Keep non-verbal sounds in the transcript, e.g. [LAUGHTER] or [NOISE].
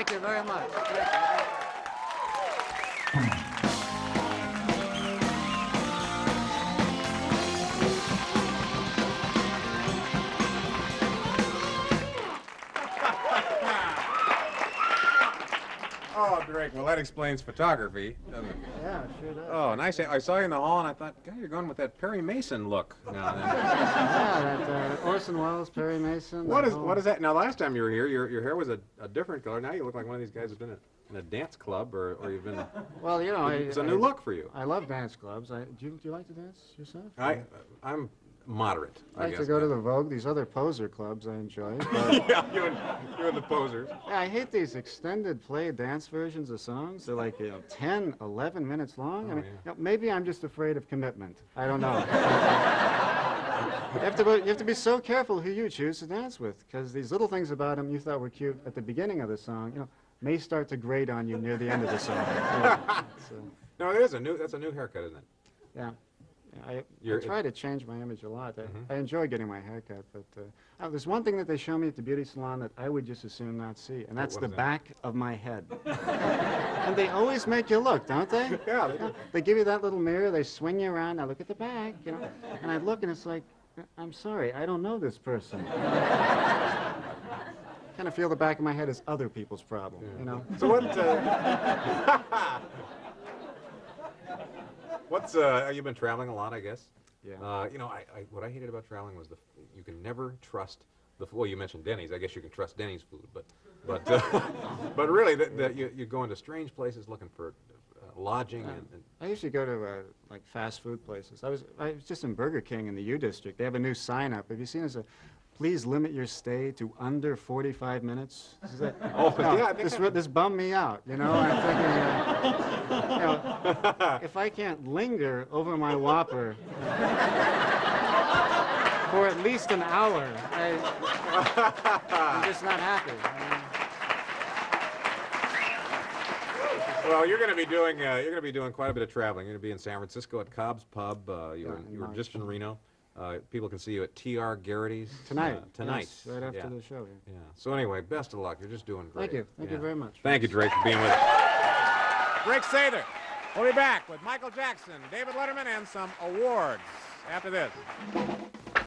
Thank you very much. [LAUGHS] Oh, Drake, well, that explains photography, doesn't it? Yeah, it sure does. Oh, nice. I saw you in the hall, and I thought, God, you're going with that Perry Mason look now [LAUGHS] and then. Yeah, that uh, Orson Welles, Perry Mason. what is what is that? Now, last time you were here, your, your hair was a, a different color. Now you look like one of these guys who's been in a dance club, or, or you've been. [LAUGHS] Well, you know, It's a I- new look for you. I love dance clubs. I, do, you, do you like to dance yourself? I, I'm moderate. I I like guess. to go to the Vogue. These other poser clubs I enjoy. [LAUGHS] But yeah, you and, you and the posers. yeah, I hate these extended play dance versions of songs. They're like you know, 10, 11 minutes long. Oh, I Oh, mean, yeah. you know, maybe I'm just afraid of commitment. I don't know. [LAUGHS] you, have to, be- you have to be so careful who you choose to dance with because these little things about them you thought were cute at the beginning of the song, you know, may start to grate on you near the end of the song. [LAUGHS] Yeah, so, No, it is a new. That's a new haircut, isn't it? yeah. I, I You're- try to change my image a lot. I, Mhm. I enjoy getting my hair cut, but uh, oh, there's one thing that they show me at the beauty salon that I would just as soon not see, and that's the that? back of my head. [LAUGHS] and they always make you look, don't they? [LAUGHS] Yeah, they do. They give you that little mirror, they swing you around, now look at the back, you know. And I look and it's like, I'm sorry, I don't know this person. [LAUGHS] kind of feel the back of my head is other people's problem, you know. So what? Uh, what's uh? You've been traveling a lot, I guess. Yeah. Uh, you know, I, I what I hated about traveling was the you can never trust the. Well, you mentioned Denny's. I guess you can trust Denny's food, but but uh, [LAUGHS] but really, that, the, you you go into strange places looking for uh, lodging and, and I usually go to uh, like fast food places. I was I was just in Burger King in the U District. They have a new sign up. Have you seen this? Uh, Please limit your stay to under 45 minutes. Is that- [LAUGHS] Oh, No, yeah, this, this bummed me out. You know, I'm thinking, uh, you know, [LAUGHS] if I can't linger over my Whopper for at least an hour, I, I'm just not happy. I mean, Well, you're going to be doing uh, you're going to be doing quite a bit of traveling. You're going to be in San Francisco at Cobb's Pub. Uh, you Yeah, were you were just in Reno. Uh, people can see you at TR Garrity's Tonight. Uh, tonight, yes, right after yeah. the show. yeah. Yeah. So anyway, best of luck. You're just doing great. Thank you. Thank you very much. Thank you, Drake, for being with us. Drake Sather. We'll be back with Michael Jackson, David Letterman, and some awards after this.